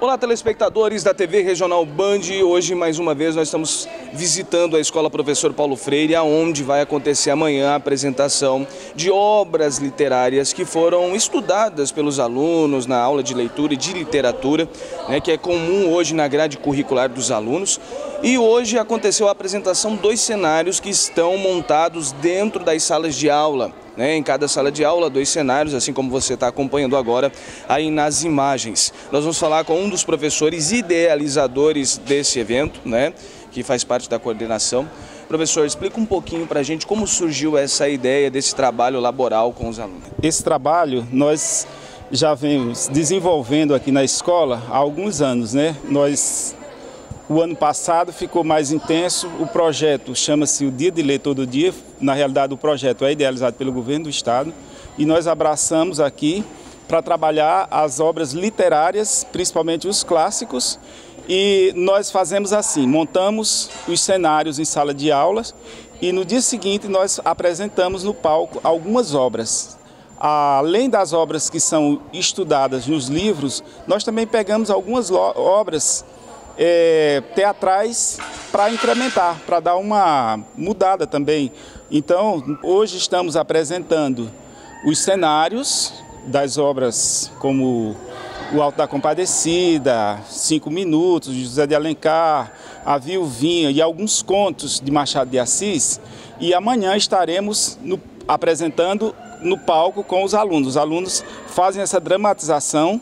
Olá, telespectadores da TV Regional Band. Hoje, mais uma vez, nós estamos visitando a Escola Professor Paulo Freire, aonde vai acontecer amanhã a apresentação de obras literárias que foram estudadas pelos alunos na aula de leitura e de literatura, né, que é comum hoje na grade curricular dos alunos. E hoje aconteceu a apresentação dos cenários que estão montados dentro das salas de aula né, em cada sala de aula, dois cenários, assim como você está acompanhando agora aí nas imagens. Nós vamos falar com um dos professores idealizadores desse evento, né, que faz parte da coordenação. Professor, explica um pouquinho para a gente como surgiu essa ideia desse trabalho laboral com os alunos. Esse trabalho nós já vemos desenvolvendo aqui na escola há alguns anos, né? Nós o ano passado ficou mais intenso. O projeto chama-se o Dia de Ler Todo Dia. Na realidade, o projeto é idealizado pelo governo do estado e nós abraçamos aqui para trabalhar as obras literárias, principalmente os clássicos. E nós fazemos assim: montamos os cenários em sala de aulas e no dia seguinte nós apresentamos no palco algumas obras. Além das obras que são estudadas nos livros, nós também pegamos algumas obras é, teatrais para incrementar, para dar uma mudada também. Então, hoje estamos apresentando os cenários das obras como O Alto da Compadecida, Cinco Minutos, de José de Alencar, A Viuvinha e alguns contos de Machado de Assis. E amanhã estaremos no, apresentando no palco com os alunos. Os alunos fazem essa dramatização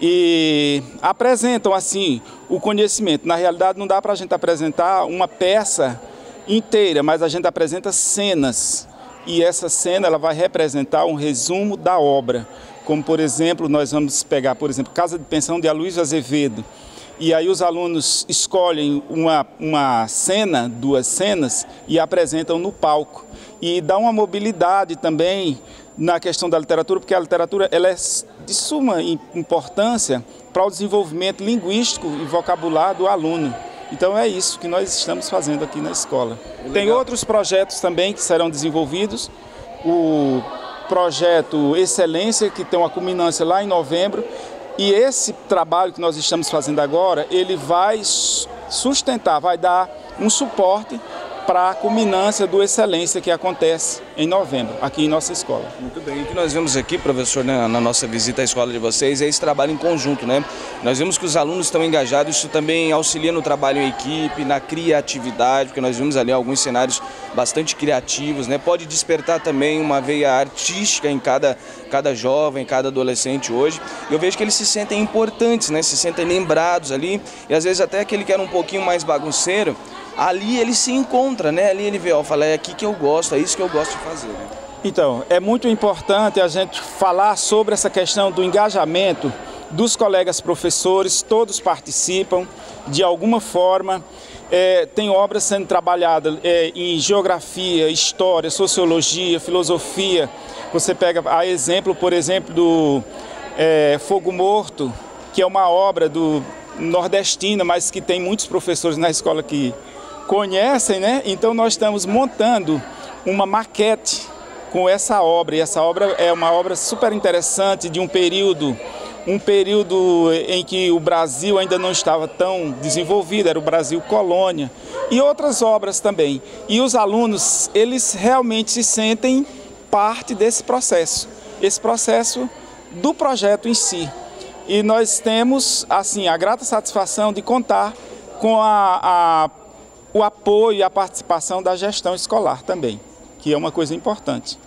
e apresentam assim o conhecimento. Na realidade, não dá para a gente apresentar uma peça inteira, mas a gente apresenta cenas. E essa cena ela vai representar um resumo da obra. Como, por exemplo, nós vamos pegar, por exemplo, Casa de Pensão de Aloysio Azevedo. E aí os alunos escolhem uma, uma cena, duas cenas, e apresentam no palco. E dá uma mobilidade também na questão da literatura, porque a literatura ela é de suma importância para o desenvolvimento linguístico e vocabular do aluno. Então é isso que nós estamos fazendo aqui na escola. Tem outros projetos também que serão desenvolvidos. O projeto Excelência, que tem uma culminância lá em novembro. E esse trabalho que nós estamos fazendo agora, ele vai sustentar, vai dar um suporte para a culminância do Excelência que acontece em novembro, aqui em nossa escola. Muito bem. O que nós vemos aqui, professor, né, na nossa visita à escola de vocês, é esse trabalho em conjunto, né? Nós vemos que os alunos estão engajados, isso também auxilia no trabalho em equipe, na criatividade, porque nós vimos ali alguns cenários bastante criativos, né? Pode despertar também uma veia artística em cada, cada jovem, cada adolescente hoje. Eu vejo que eles se sentem importantes, né? Se sentem lembrados ali, e às vezes até aquele que era um pouquinho mais bagunceiro, ali ele se encontra, né? Ali ele vê, ó, fala, é aqui que eu gosto, é isso que eu gosto de fazer. Né? Então, é muito importante a gente falar sobre essa questão do engajamento dos colegas professores, todos participam de alguma forma. É, tem obras sendo trabalhadas é, em geografia, história, sociologia, filosofia. Você pega a exemplo, por exemplo, do é, Fogo Morto, que é uma obra do nordestina, mas que tem muitos professores na escola que conhecem, né? Então nós estamos montando uma maquete com essa obra. E essa obra é uma obra super interessante de um período, um período em que o Brasil ainda não estava tão desenvolvido, era o Brasil colônia. E outras obras também. E os alunos, eles realmente se sentem parte desse processo. Esse processo do projeto em si. E nós temos, assim, a grata satisfação de contar com a, a o apoio e a participação da gestão escolar também, que é uma coisa importante.